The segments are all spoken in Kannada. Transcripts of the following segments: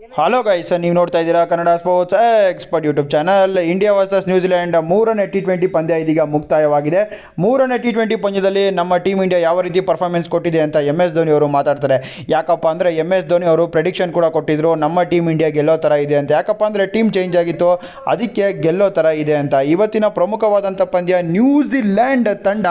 ಹಲೋ ಗೈಸ್ ನೀವು ನೋಡ್ತಾ ಇದ್ದೀರಾ Kannada sports expert YouTube channel India versus New Zealand ಮೂರನೇ ಟಿ ಟ್ವೆಂಟಿ ಪಂದ್ಯ ಇದೀಗ ಮುಕ್ತಾಯವಾಗಿದೆ. ಮೂರನೇ ಟಿ ಟ್ವೆಂಟಿ ಪಂದ್ಯದಲ್ಲಿ ನಮ್ಮ ಟೀಮ್ ಇಂಡಿಯಾ ಯಾವ ರೀತಿ ಪರ್ಫಾರ್ಮೆನ್ಸ್ ಕೊಟ್ಟಿದೆ ಅಂತ ಎಂ ಎಸ್ ಧೋನಿ ಅವರು ಮಾತಾಡ್ತಾರೆ. ಯಾಕಪ್ಪ ಅಂದರೆ ಎಂ ಎಸ್ ಧೋನಿ ಅವರು ಪ್ರೆಡಿಕ್ಷನ್ ಕೂಡ ಕೊಟ್ಟಿದ್ರು, ನಮ್ಮ ಟೀಮ್ ಇಂಡಿಯಾ ಗೆಲ್ಲೋ ಥರ ಇದೆ ಅಂತ. ಯಾಕಪ್ಪ ಅಂದರೆ ಟೀಮ್ ಚೇಂಜ್ ಆಗಿತ್ತು, ಅದಕ್ಕೆ ಗೆಲ್ಲೋ ಥರ ಇದೆ ಅಂತ. ಇವತ್ತಿನ ಪ್ರಮುಖವಾದಂಥ ಪಂದ್ಯ ನ್ಯೂಜಿಲ್ಯಾಂಡ್ ತಂಡ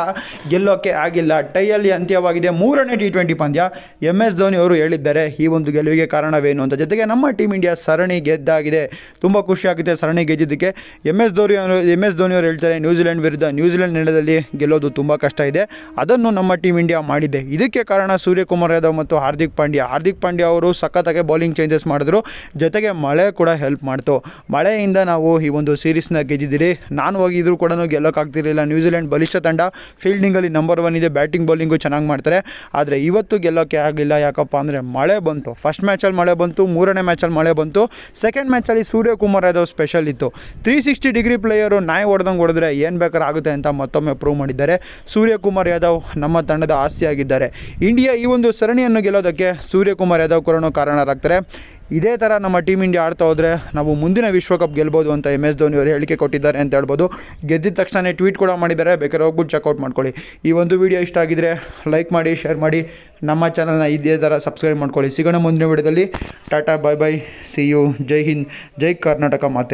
ಗೆಲ್ಲೋಕ್ಕೆ ಆಗಿಲ್ಲ. ಟೈಯಲ್ಲಿ ಅಂತ್ಯವಾಗಿದೆ. ಮೂರನೇ ಟಿ ಟ್ವೆಂಟಿ ಪಂದ್ಯ ಎಂ ಎಸ್ ಧೋನಿ ಅವರು ಹೇಳಿದ್ದಾರೆ. ಈ ಒಂದು ಗೆಲುವಿಗೆ ಕಾರಣವೇನು ಅಂತ. ಜೊತೆಗೆ ನಮ್ಮ ಟೀಮ್ ಇಂಡಿಯಾ ಸರಣಿ ಗೆದ್ದಾಗಿದೆ. ತುಂಬ ಖುಷಿಯಾಗುತ್ತೆ ಸರಣಿ ಗೆದ್ದಿದ್ದಕ್ಕೆ. ಎಂ ಎಸ್ ಧೋನಿ ಅವರು ಎಂ ಎಸ್ ಧೋನಿ ಅವರು ಹೇಳ್ತಾರೆ, ನ್ಯೂಜಿಲೆಂಡ್ ವಿರುದ್ಧ ನ್ಯೂಜಿಲೆಂಡ್ ನೆಲದಲ್ಲಿ ಗೆಲ್ಲೋದು ತುಂಬ ಕಷ್ಟ ಇದೆ. ಅದನ್ನು ನಮ್ಮ ಟೀಮ್ ಇಂಡಿಯಾ ಮಾಡಿದೆ. ಇದಕ್ಕೆ ಕಾರಣ ಸೂರ್ಯಕುಮಾರ್ ಯಾದವ್ ಮತ್ತು ಹಾರ್ದಿಕ್ ಪಾಂಡ್ಯ. ಹಾರ್ದಿಕ್ ಪಾಂಡ್ಯ ಅವರು ಸಖತ್ತಾಗಿ ಬೌಲಿಂಗ್ ಚೇಂಜಸ್ ಮಾಡಿದ್ರು. ಜೊತೆಗೆ ಮಳೆ ಕೂಡ ಹೆಲ್ಪ್ ಮಾಡ್ತು. ಮಳೆಯಿಂದ ನಾವು ಈ ಒಂದು ಸೀರೀಸ್ನ ಗೆದ್ದಿದ್ದೀರಿ. ನಾನು ಹೋಗಿದ್ರು ಕೂಡ ಗೆಲ್ಲೋಕ್ಕಾಗ್ತಿರಲಿಲ್ಲ. ನ್ಯೂಜಿಲೆಂಡ್ ಬಲಿಷ್ಠ ತಂಡ. ಫೀಲ್ಡಿಂಗಲ್ಲಿ ನಂಬರ್ ಒನ್ ಇದೆ. ಬ್ಯಾಟಿಂಗ್ ಬೌಲಿಂಗು ಚೆನ್ನಾಗಿ ಮಾಡ್ತಾರೆ. ಆದರೆ ಇವತ್ತು ಗೆಲ್ಲೋಕ್ಕೆ ಆಗಲಿಲ್ಲ. ಯಾಕಪ್ಪ ಅಂದರೆ ಮಳೆ ಬಂತು. ಫಸ್ಟ್ ಮ್ಯಾಚಲ್ಲಿ ಮಳೆ ಬಂತು. ಮೂರನೇ ಮ್ಯಾಚಲ್ಲಿ ಮಳೆ ಬಂತು. ಸೆಕೆಂಡ್ ಮ್ಯಾಚಲ್ಲಿ ಸೂರ್ಯಕುಮಾರ್ ಯಾದವ್ ಸ್ಪೆಷಲ್ ಇತ್ತು. ತ್ರೀ ಸಿಕ್ಸ್ಟಿ ಡಿಗ್ರಿ ಪ್ಲೇಯರು ನಾಯಿ ಹೊಡೆದಂಗೆ ಹೊಡೆದ್ರೆ ಏನು ಬೇಕಾದ್ರೂ ಆಗುತ್ತೆ ಅಂತ ಮತ್ತೊಮ್ಮೆ ಪ್ರೂವ್ ಮಾಡಿದ್ದಾರೆ. ಸೂರ್ಯಕುಮಾರ್ ಯಾದವ್ ನಮ್ಮ ತಂಡದ ಆಸ್ತಿಯಾಗಿದ್ದಾರೆ. ಇಂಡಿಯಾ ಈ ಒಂದು ಸರಣಿಯನ್ನು ಗೆಲ್ಲೋದಕ್ಕೆ ಸೂರ್ಯಕುಮಾರ್ ಯಾದವ್ ಕೂಡ ಕಾರಣರಾಗ್ತಾರೆ. ಇದೇ ಥರ ನಮ್ಮ ಟೀಮ್ ಇಂಡಿಯಾ ಆಡ್ತಾ ಹೋದರೆ ನಾವು ಮುಂದಿನ ವಿಶ್ವಕಪ್ ಗೆಲ್ಬೋದು ಅಂತ ಎಂ ಎಸ್ ಧೋನಿ ಅವರು ಹೇಳಿಕೆ ಕೊಟ್ಟಿದ್ದಾರೆ ಅಂತ ಹೇಳ್ಬೋದು. ಗೆದ್ದಿದ ತಕ್ಷಣ ಟ್ವೀಟ್ ಕೂಡ ಮಾಡಿದ್ದಾರೆ. ಬೇಕಾದ್ರೆ ಹೋಗ್ಬಿಟ್ಟು ಚೆಕ್ಔಟ್ ಮಾಡ್ಕೊಳ್ಳಿ. ಈ ಒಂದು ವಿಡಿಯೋ ಇಷ್ಟ ಆಗಿದ್ರೆ ಲೈಕ್ ಮಾಡಿ ಶೇರ್ ಮಾಡಿ. ನಮ್ಮ ಚಾನಲ್ನ ಇದೇ ಥರ ಸಬ್ಸ್ಕ್ರೈಬ್ ಮಾಡ್ಕೊಳ್ಳಿ. ಸಿಗೋಣ ಮುಂದಿನ ವಿಡಿಯೋದಲ್ಲಿ tata bye bye see you ಜೈ ಹಿಂದ್. ಜೈ ಕರ್ನಾಟಕ ಮಾತೆ.